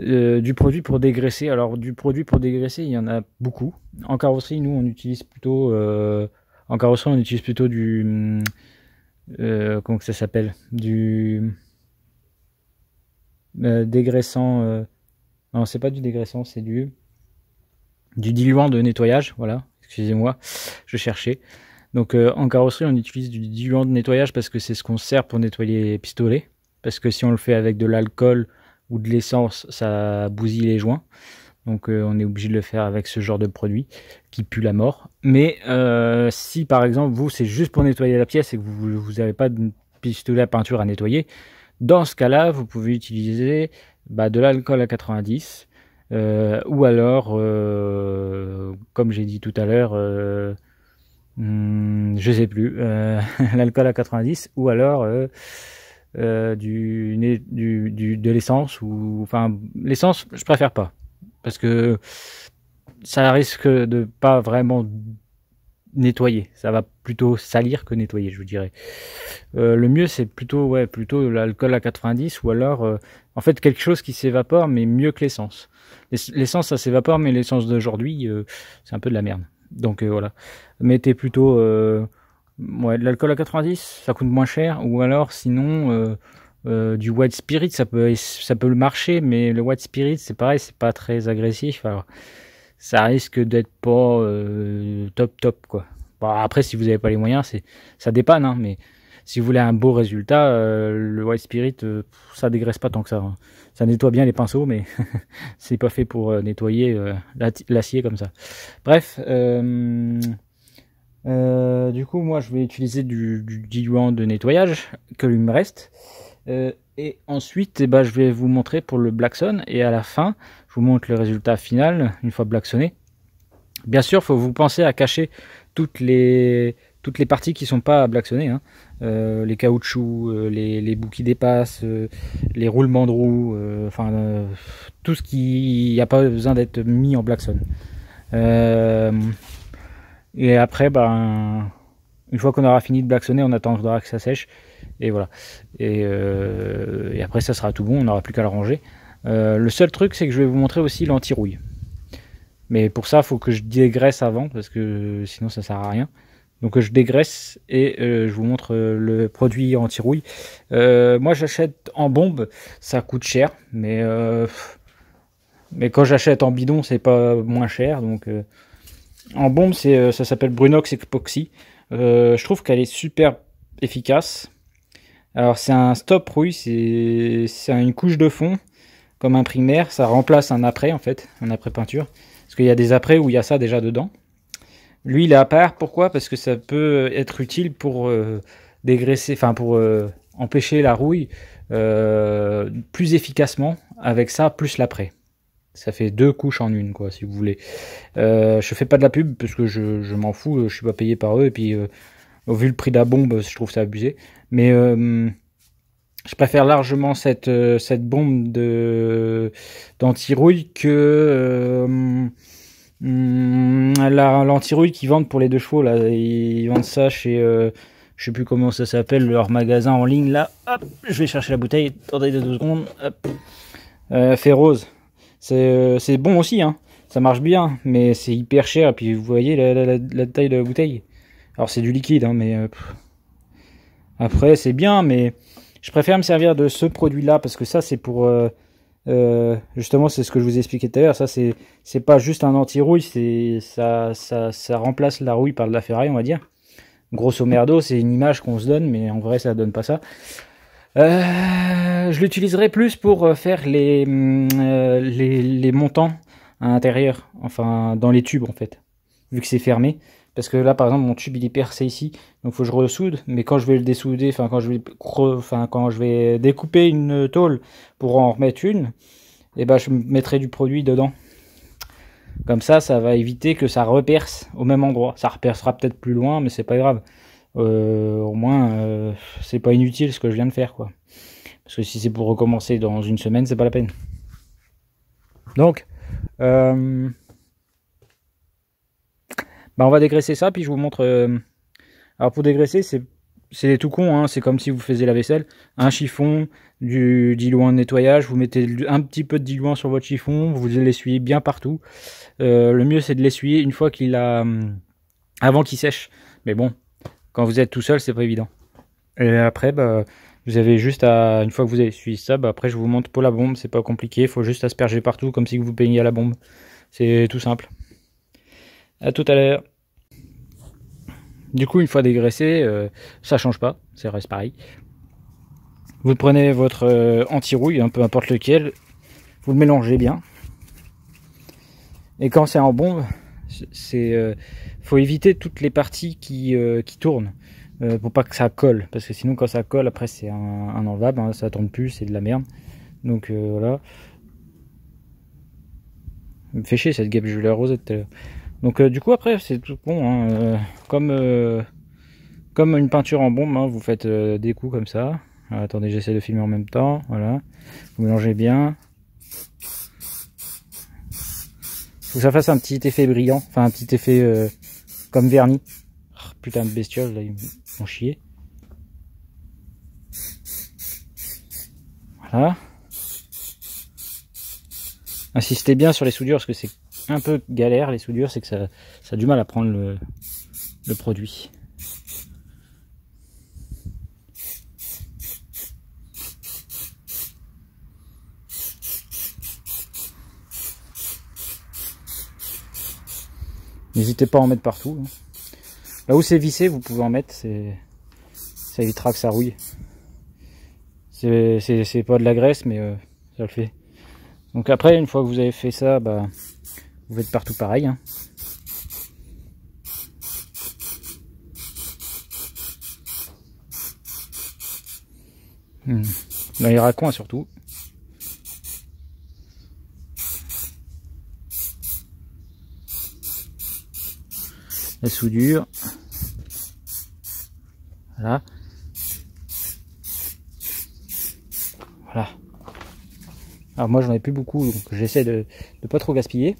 euh, du produit pour dégraisser. Alors du produit pour dégraisser, il y en a beaucoup. En carrosserie, nous on utilise plutôt euh, en carrosserie on utilise plutôt du comment que ça s'appelle? Du dégraissant. non, c'est pas du dégraissant, c'est du du diluant de nettoyage, voilà, excusez-moi, je cherchais. Donc euh, en carrosserie, on utilise du diluant de nettoyage parce que c'est ce qu'on sert pour nettoyer les pistolets. Parce que si on le fait avec de l'alcool ou de l'essence, ça bousille les joints. Donc euh, on est obligé de le faire avec ce genre de produit qui pue la mort. Mais euh, si par exemple vous c'est juste pour nettoyer la pièce et que vous n'avez pas de pistolet à peinture à nettoyer, dans ce cas-là vous pouvez utiliser bah, de l'alcool à 90 euh, ou alors, comme j'ai dit tout à l'heure, hmm, je sais plus, l'alcool à 90, ou alors du, du, du, de l'essence, ou enfin l'essence, je préfère pas, parce que ça risque de pas vraiment nettoyer. Ça va plutôt salir que nettoyer, je vous dirais. Euh, le mieux, c'est plutôt, ouais, plutôt l'alcool à 90 ou alors, euh, en fait, quelque chose qui s'évapore, mais mieux que l'essence. L'essence, ça s'évapore, mais l'essence d'aujourd'hui, euh, c'est un peu de la merde. Donc voilà. Mettez plutôt, ouais, de l'alcool à 90, ça coûte moins cher, ou alors, sinon. du white spirit ça peut ça peut marcher mais le white spirit c'est pareil c'est pas très agressif alors ça risque d'être pas euh, top top quoi. Bon, après si vous n'avez pas les moyens, c'est ça dépanne hein, mais si vous voulez un beau résultat, euh, le White Spirit euh, ça dégraisse pas tant que ça. Hein. Ça nettoie bien les pinceaux mais c'est pas fait pour nettoyer l'acier comme ça. Bref, du coup moi je vais utiliser du, diluant de nettoyage que lui me reste. et ensuite, eh ben, je vais vous montrer pour le Blackson. Et à la fin, je vous montre le résultat final une fois blacksonné. Bien sûr, faut vous penser à cacher toutes les, toutes les parties qui sont pas blacksonnées. Hein. Euh, les caoutchoucs, euh, les, les, bouts qui dépassent, euh, les roulements de roues, enfin tout ce qui n'a pas besoin d'être mis en blackson. Et après, ben, une fois qu'on aura fini de blacksonner, on attendra que ça sèche. Et voilà. Et, et après, ça sera tout bon, on n'aura plus qu'à le ranger. Euh, le seul truc, c'est que je vais vous montrer aussi l'anti-rouille. Mais pour ça, il faut que je dégraisse avant, parce que sinon ça sert à rien. Donc je dégraisse et euh, je vous montre euh, le produit anti-rouille. moi j'achète en bombe, ça coûte cher, mais mais quand j'achète en bidon, c'est pas moins cher. Donc en bombe, c'est ça s'appelle Brunox Epoxy. je trouve qu'elle est super efficace. Alors c'est un stop rouille, c'est une couche de fond comme un primaire, ça remplace un après en fait, un après peinture. Parce qu'il y a des après où il y a ça déjà dedans. Lui il est à part, pourquoi? Parce que ça peut être utile pour euh, dégraisser, enfin pour euh, empêcher la rouille plus efficacement avec ça, plus l'après. Ça fait deux couches en une, quoi, si vous voulez. Euh, je fais pas de la pub parce que je, m'en fous, je suis pas payé par eux. Et puis, au vu le prix de la bombe, je trouve ça abusé. Mais je préfère largement cette, euh, cette bombe de d'anti-rouille que euh, hum, l'anti-rouille qu'ils vendent pour les deux chevaux là. Ils vendent ça chez euh, je sais plus comment ça s'appelle leur magasin en ligne là. Hop, je vais chercher la bouteille. Attendez deux secondes. Hop. Euh, rose. C'est c'est bon aussi hein. Ça marche bien, mais c'est hyper cher. Et puis vous voyez la, la, taille de la bouteille. Alors c'est du liquide hein, mais après c'est bien, mais je préfère me servir de ce produit-là parce que ça, c'est pour... Euh, euh, justement, c'est ce que je vous expliquais tout à l'heure. Ça, c'est c'est pas juste un anti-rouille, c'est ça, ça, ça remplace la rouille par de la ferraille, on va dire. Grosso merdo, c'est une image qu'on se donne, mais en vrai, ça donne pas ça. Euh, je l'utiliserai plus pour faire les, les, les montants à l'intérieur, enfin dans les tubes en fait, vu que c'est fermé. Parce que là, par exemple, mon tube, il est percé ici. Donc, faut que je ressoude. Mais quand je vais le dessouder, enfin, quand je vais, enfin, quand je vais découper une tôle pour en remettre une, et eh ben, je mettrai du produit dedans. Comme ça, ça va éviter que ça reperce au même endroit. Ça repercera peut-être plus loin, mais c'est pas grave. Euh, au moins, euh, c'est pas inutile ce que je viens de faire, quoi. Parce que si c'est pour recommencer dans une semaine, c'est pas la peine. Donc, euh, bah, on va dégraisser ça, puis je vous montre. Euh, alors pour dégraisser, c'est tout con, hein. c'est comme si vous faisiez la vaisselle. Un chiffon, du diluant de nettoyage, vous mettez un petit peu de diluant sur votre chiffon, vous l'essuyez bien partout. Euh, le mieux c'est de l'essuyer une fois qu'il a... Hum, avant qu'il sèche. Mais bon, quand vous êtes tout seul, c'est pas évident. Et après, bah, vous avez juste à... Une fois que vous avez essuyé ça, bah, après je vous montre pour la bombe, c'est pas compliqué, il faut juste asperger partout comme si vous peignez à la bombe. C'est tout simple. À tout à l'heure. Du coup, une fois dégraissé, euh, ça change pas, ça reste pareil. Vous prenez votre euh, anti-rouille, hein, peu importe lequel, vous le mélangez bien. Et quand c'est en bombe, c'est euh, faut éviter toutes les parties qui, qui tournent pour pas que ça colle, parce que sinon quand ça colle, après c'est un, enlevable, hein, ça tourne plus, c'est de la merde. Donc voilà. me fait chier cette guêpe, je vais la rosette tout à l'heure. Donc euh, du coup après c'est tout bon, hein, euh, comme euh, comme une peinture en bombe, hein, vous faites des coups comme ça. attendez, j'essaie de filmer en même temps, voilà. Vous mélangez bien. Faut que ça fasse un petit effet brillant, enfin un petit effet comme vernis. Oh, putain de bestiole, là ils m'ont chier. Voilà. Insistez bien sur les soudures parce que c'est un peu galère les soudures, c'est que ça, ça, a du mal à prendre le, le produit. N'hésitez pas à en mettre partout. Hein. Là où c'est vissé, vous pouvez en mettre, ça évitera que ça rouille. C'est pas de la graisse, mais euh, ça le fait. Donc après, une fois que vous avez fait ça, bah, vous faites partout pareil. Hein. Hmm. Dans les raccoins surtout. La soudure. Voilà. Voilà. Alors moi j'en ai plus beaucoup, donc j'essaie de ne pas trop gaspiller.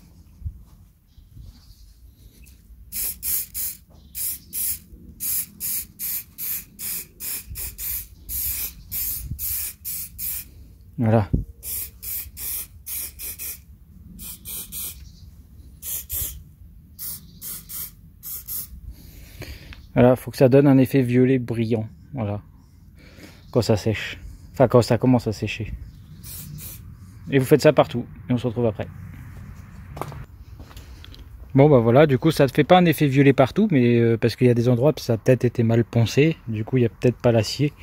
Voilà. Voilà, faut que ça donne un effet violet brillant. Voilà. Quand ça sèche. Enfin, quand ça commence à sécher. Et vous faites ça partout. Et on se retrouve après. Bon bah voilà, du coup ça ne fait pas un effet violet partout, mais euh, parce qu'il y a des endroits où ça a peut-être été mal poncé, du coup il n'y a peut-être pas l'acier.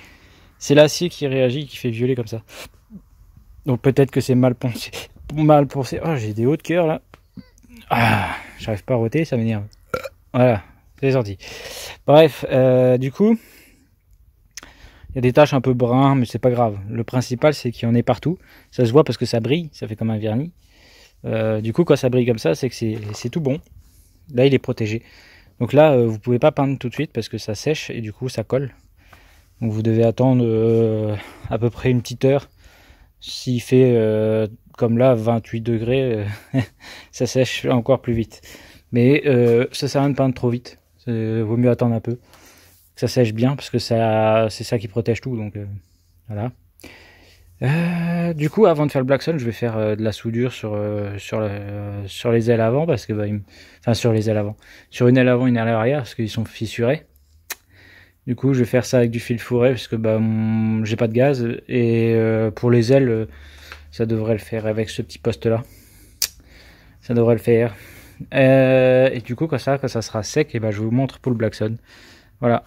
C'est l'acier qui réagit, qui fait violet comme ça. Donc peut-être que c'est mal pensé. Mal pensé. Oh, j'ai des hauts de cœur là. Ah, j'arrive pas à roter, ça m'énerve. Voilà, c'est. Bref, euh, du coup, y a des taches un peu brun, mais c'est pas grave. Le principal, c'est qu'il y en ait partout. Ça se voit parce que ça brille, ça fait comme un vernis. Euh, du coup, quand ça brille comme ça, c'est que c'est tout bon. Là, il est protégé. Donc là, euh, vous pouvez pas peindre tout de suite parce que ça sèche et du coup, ça colle. Donc vous devez attendre à peu près une petite heure. S'il fait comme là 28 degrés, ça sèche encore plus vite. Mais ça sert à rien de peindre trop vite. Vaut mieux attendre un peu. Que ça sèche bien parce que ça, c'est ça qui protège tout. Donc voilà. Euh, du coup, avant de faire le black sun, je vais faire euh, de la soudure sur euh, sur sur les ailes avant parce que bah, enfin sur les ailes avant, sur une aile avant, une aile arrière parce qu'ils sont fissurés. Du coup, je vais faire ça avec du fil fourré parce que bah j'ai pas de gaz et pour les ailes, ça devrait le faire avec ce petit poste là. Ça devrait le faire. Et du coup, quand ça, sera sec, et bah, je vous montre pour le black sun. Voilà.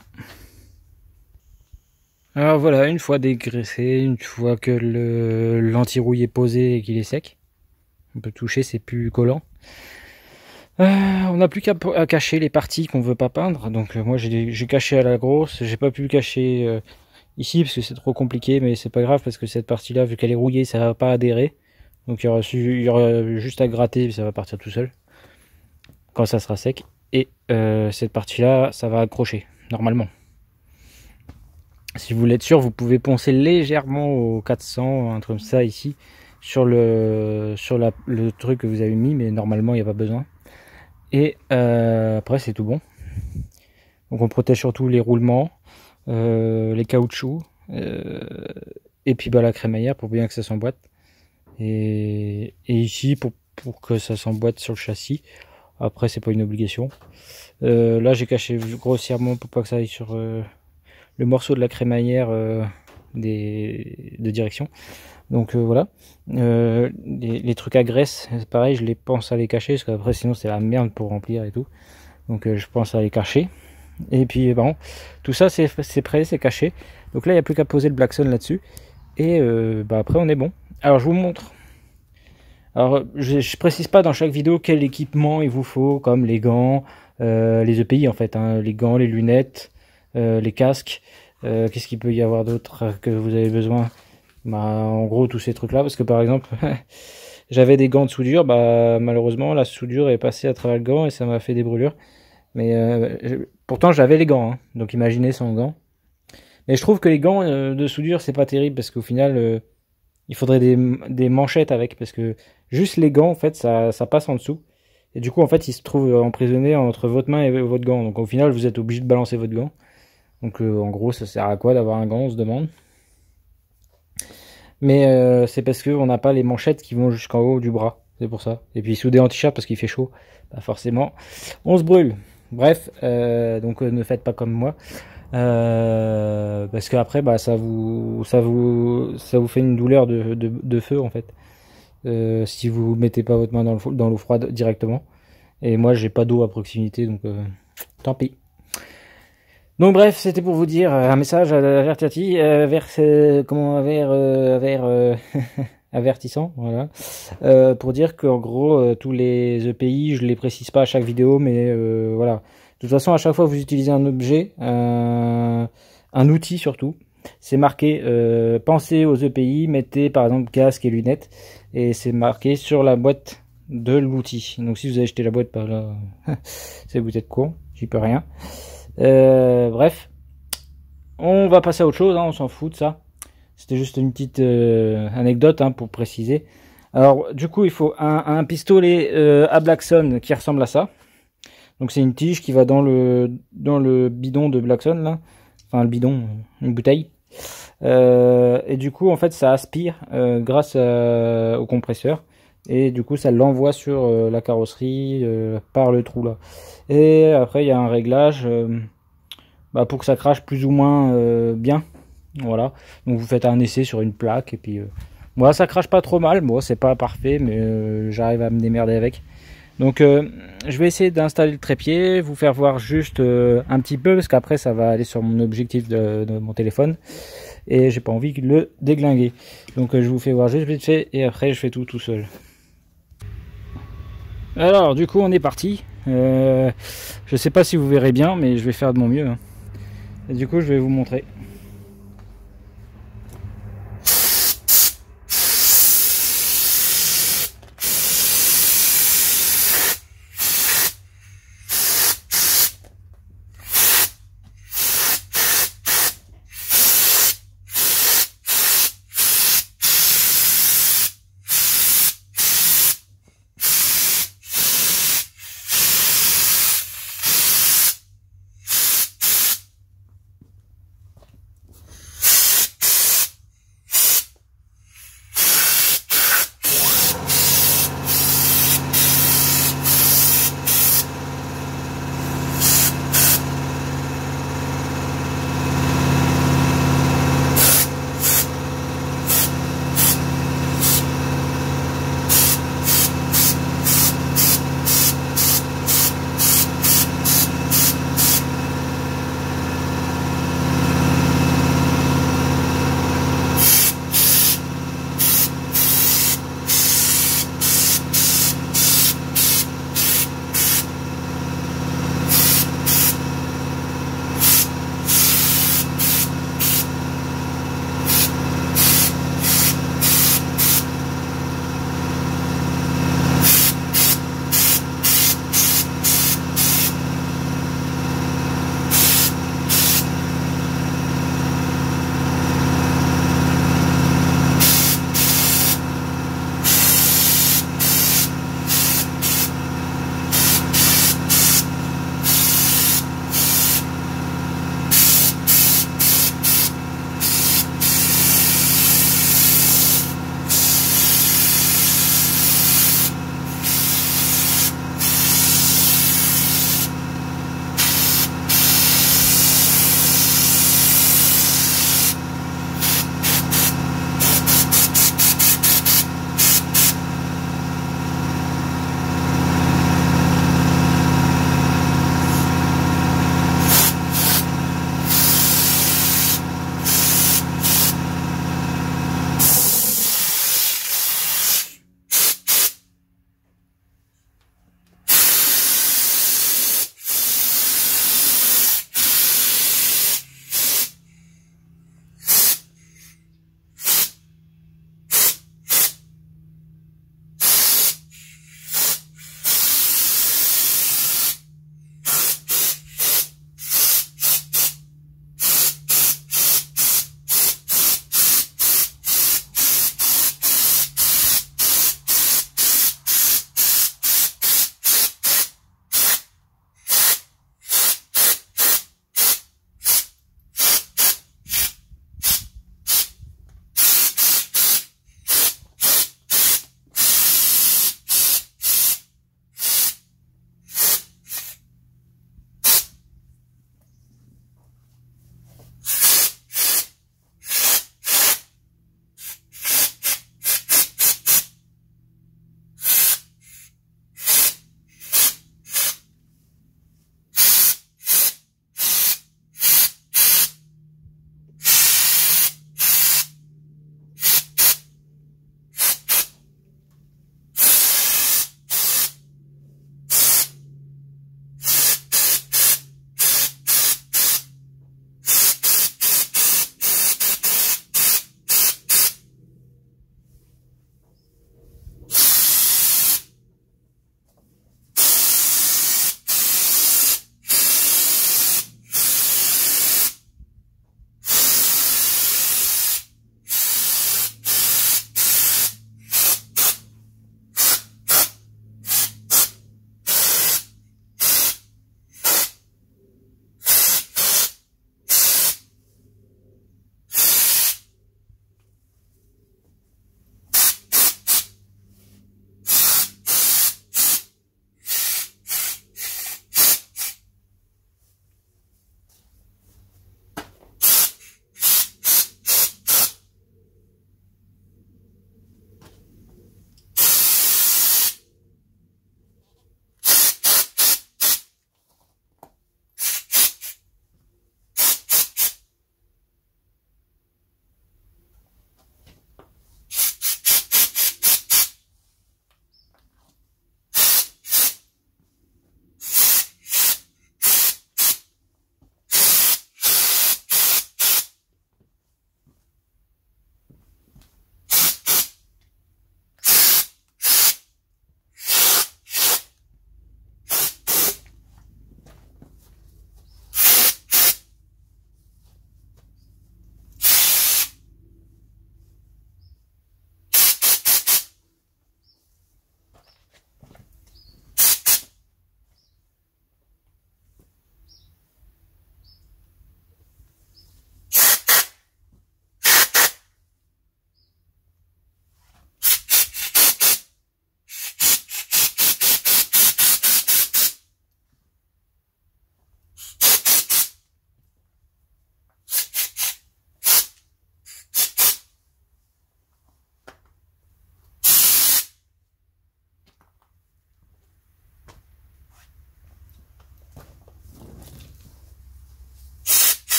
Alors voilà, une fois dégraissé, une fois que le l'anti-rouille est posé et qu'il est sec, on peut toucher, c'est plus collant. Euh, on n'a plus qu'à cacher les parties qu'on veut pas peindre. Donc euh, moi j'ai caché à la grosse, j'ai pas pu le cacher euh, ici parce que c'est trop compliqué, mais c'est pas grave parce que cette partie-là, vu qu'elle est rouillée, ça va pas adhérer. Donc il y, aura, il y aura juste à gratter, ça va partir tout seul quand ça sera sec. Et cette partie-là, ça va accrocher normalement. Si vous voulez être sûr, vous pouvez poncer légèrement au 400, un truc comme ça ici, sur le, sur le truc que vous avez mis, mais normalement il n'y a pas besoin. Et euh, après c'est tout bon. Donc on protège surtout les roulements, euh, les caoutchoucs, euh, et puis bah, la crémaillère pour bien que ça s'emboîte. Et, et, ici pour, pour que ça s'emboîte sur le châssis. Après c'est pas une obligation. là j'ai caché grossièrement pour pas que ça aille sur le morceau de la crémaillère euh, des, de direction. Donc euh, voilà. Euh, les, trucs à graisse, pareil, je les pense à les cacher, parce qu'après sinon c'est la merde pour remplir et tout. Donc je pense à les cacher. Et puis bon, tout ça c'est prêt, c'est caché. Donc là il n'y a plus qu'à poser le Blackson là-dessus. Et bah, après on est bon. Alors je vous montre. Alors je, précise pas dans chaque vidéo quel équipement il vous faut, comme les gants, les EPI en fait, hein, les gants, les lunettes, euh, les casques. Euh, qu'est-ce qu'il peut y avoir d'autre que vous avez besoin? Bah, En gros, tous ces trucs-là. Parce que par exemple, j'avais des gants de soudure. Bah, malheureusement, la soudure est passée à travers le gant et ça m'a fait des brûlures. Mais euh, pourtant, j'avais les gants. Hein. donc imaginez sans gants. Mais je trouve que les gants de soudure, c'est pas terrible parce qu'au final, il faudrait des, manchettes avec. Parce que juste les gants, en fait, ça, ça passe en dessous. Et du coup, en fait, ils se trouvent emprisonnés entre votre main et votre gant. Donc au final, vous êtes obligé de balancer votre gant. Donc euh, en gros, ça sert à quoi d'avoir un gant, on se demande. Mais euh, c'est parce qu'on n'a pas les manchettes qui vont jusqu'en haut du bras. C'est pour ça. Et puis souder en t-shirt parce qu'il fait chaud. Bah forcément, on se brûle. Bref, euh, donc ne faites pas comme moi. parce qu'après, bah, ça vous, ça vous, ça vous fait une douleur de, feu en fait. Si vous mettez pas votre main dans l'eau froide directement. Et moi, j'ai pas d'eau à proximité, donc tant pis. Donc bref, c'était pour vous dire euh, un message averti, euh, vers, comment vers, euh, vers avertissant, voilà, pour dire qu'en gros tous les EPI, je les précise pas à chaque vidéo, mais voilà. De toute façon, à chaque fois vous utilisez un objet, un outil surtout, c'est marqué pensez aux EPI, mettez par exemple casque et lunettes, et c'est marqué sur la boîte de l'outil. Donc si vous avez acheté la boîte, par là, c'est vous êtes con, j'y peux rien. Euh, bref, on va passer à autre chose, hein, on s'en fout de ça. C'était juste une petite euh, anecdote hein, pour préciser. Alors du coup il faut un, pistolet euh, à Blackson qui ressemble à ça. Donc c'est une tige qui va dans le dans le bidon de Blackson là. Enfin le bidon, une bouteille. et du coup en fait ça aspire grâce au compresseur. Et du coup ça l'envoie sur euh, la carrosserie euh, par le trou là. Et après il y a un réglage euh, bah, pour que ça crache plus ou moins bien. Voilà. Donc vous faites un essai sur une plaque et puis ça crache pas trop mal. Moi c'est pas parfait mais j'arrive à me démerder avec donc je vais essayer d'installer le trépied vous faire voir juste un petit peu parce qu'après ça va aller sur mon objectif de, mon téléphone et j'ai pas envie de le déglinguer donc je vous fais voir juste vite fait et après je fais tout tout seul alors, du coup, on est parti. Euh, je sais pas si vous verrez bien, mais je vais faire de mon mieux. Hein. Du coup, je vais vous montrer.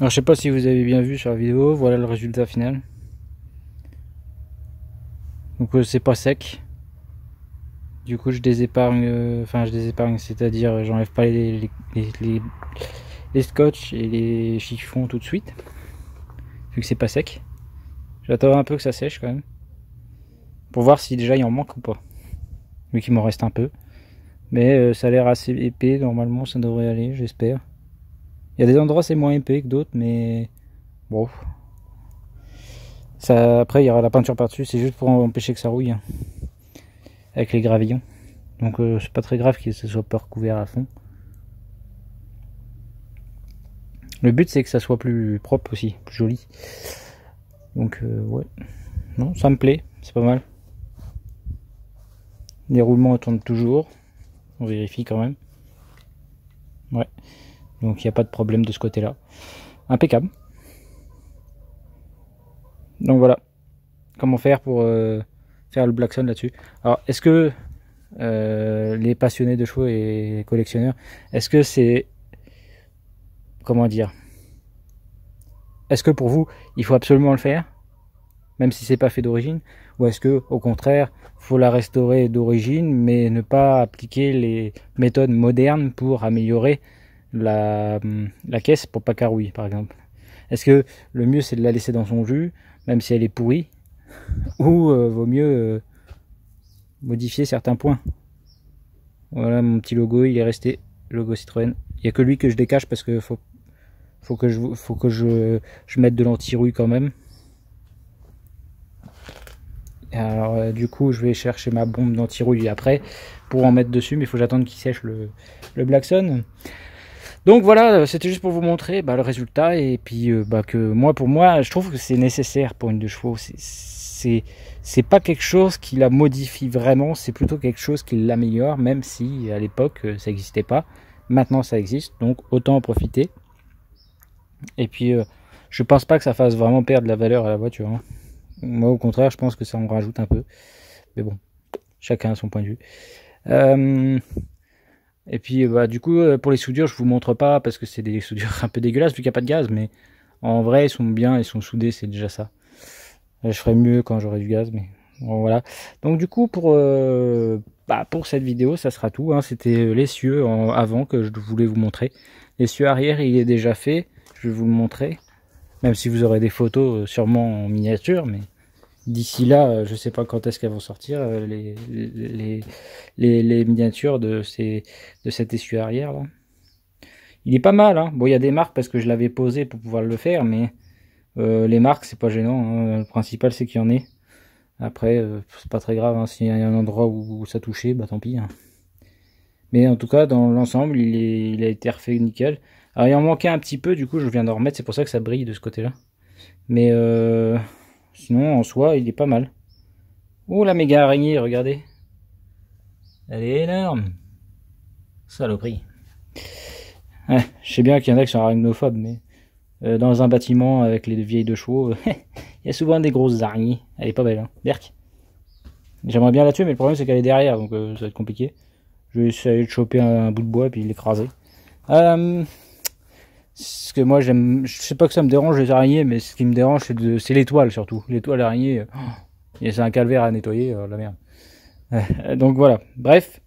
Alors je sais pas si vous avez bien vu sur la vidéo, voilà le résultat final. Donc euh, c'est pas sec. Du coup je désépargne, euh, enfin je désépargne, c'est-à-dire j'enlève pas les, les, les, scotch et les chiffons tout de suite. Vu que c'est pas sec. J'attends un peu que ça sèche quand même. Pour voir si déjà il en manque ou pas. Vu qu'il m'en reste un peu. Mais euh, ça a l'air assez épais, normalement ça devrait aller, j'espère. Il y a des endroits c'est moins épais que d'autres, mais bon. Après il y aura la peinture par-dessus, c'est juste pour empêcher que ça rouille. Hein. avec les gravillons. Donc euh, c'est pas très grave que ce soit pas recouvert à fond. Le but c'est que ça soit plus propre aussi, plus joli. Donc euh, ouais. Non, ça me plaît, c'est pas mal. Les roulements tournent toujours. On vérifie quand même. Ouais. Donc il n'y a pas de problème de ce côté-là. Impeccable. Donc voilà. Comment faire pour euh, faire le Blackson là-dessus. Alors est-ce que euh, les passionnés de chevaux et collectionneurs, est-ce que c'est... Comment dire Est-ce que pour vous, il faut absolument le faire même si c'est pas fait d'origine Ou est-ce que, au contraire, faut la restaurer d'origine, mais ne pas appliquer les méthodes modernes pour améliorer la, caisse pour pas carouiller, par exemple Est-ce que le mieux c'est de la laisser dans son jus, même si elle est pourrie, ou euh, vaut mieux euh, modifier certains points? Voilà mon petit logo, il est resté logo Citroën. Il n'y a que lui que je décache parce que faut, que je, faut que je, mette de l'anti-rouille quand même. Alors euh, du coup je vais chercher ma bombe d'anti-rouille après pour en mettre dessus mais il faut que qu'il sèche le, le Blackson. Donc voilà, euh, c'était juste pour vous montrer bah, le résultat et puis euh, bah, que moi pour moi je trouve que c'est nécessaire pour une deux chevaux. C'est c'est pas quelque chose qui la modifie vraiment, c'est plutôt quelque chose qui l'améliore même si à l'époque ça n'existait pas. Maintenant ça existe donc autant en profiter. Et puis je pense pas que ça fasse vraiment perdre la valeur à la voiture. Hein. Moi, au contraire, je pense que ça en rajoute un peu. Mais bon, chacun a son point de vue. Euh, et puis, bah, du coup, euh, pour les soudures, je vous montre pas parce que c'est des soudures un peu dégueulasses vu qu'il n'y a pas de gaz. Mais en vrai, ils sont bien, ils sont soudés, c'est déjà ça. Je ferai mieux quand j'aurai du gaz, mais voilà. Donc, du coup, pour euh, bah, pour cette vidéo, ça sera tout. Hein. C'était l'essieu avant que je voulais vous montrer. L'essieu arrière, il est déjà fait. Je vais vous le montrer. Même si vous aurez des photos sûrement en miniature, mais d'ici là, euh, je sais pas quand est-ce qu'elles vont sortir euh, les, miniatures de, ces, de cet essuie arrière là. Il est pas mal, hein. Bon, il y a des marques parce que je l'avais posé pour pouvoir le faire, mais euh, les marques c'est pas gênant. Hein. Le principal c'est qu'il y en ait. Après, c'est pas très grave. Hein. S'il y a un endroit où, ça touchait, bah tant pis. Hein. Mais en tout cas, dans l'ensemble, il, a été refait nickel. Alors il en manquait un petit peu, du coup je viens d'en remettre, c'est pour ça que ça brille de ce côté-là. Mais Sinon, en soi, il est pas mal. Oh, la méga araignée, regardez. Elle est énorme. Saloperie. Ouais, je sais bien qu'il y en a qui sont arachnophobes, mais euh, dans un bâtiment avec les vieilles de chevaux, il y a souvent des grosses araignées. Elle est pas belle, hein. Berk. J'aimerais bien la tuer, mais le problème c'est qu'elle est derrière, donc euh, ça va être compliqué. Je vais essayer de choper un, bout de bois et puis l'écraser. Euh, ce que moi j'aime, je sais pas que ça me dérange les araignées, mais ce qui me dérange c'est l'étoile surtout. L'étoile araignée, oh, c'est un calvaire à nettoyer, oh, la merde. Euh, donc voilà. Bref,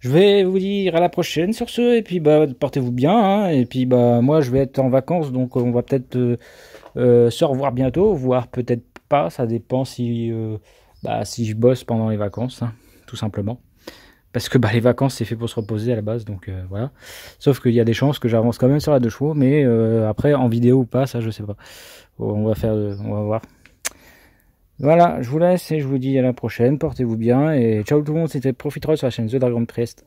je vais vous dire à la prochaine sur ce, et puis bah portez-vous bien, hein, et puis bah moi je vais être en vacances, donc on va peut-être euh, euh, se revoir bientôt, voire peut-être pas, ça dépend si bah si je bosse pendant les vacances, hein, tout simplement parce que bah, les vacances c'est fait pour se reposer à la base donc euh, voilà. Sauf qu'il y a des chances que j'avance quand même sur la deux chevaux mais euh, après en vidéo ou pas ça je sais pas. On va faire on va voir. Voilà je vous laisse et je vous dis à la prochaine. Portez-vous bien et ciao tout le monde. C'était Profitroll sur la chaîne The Dragon Priest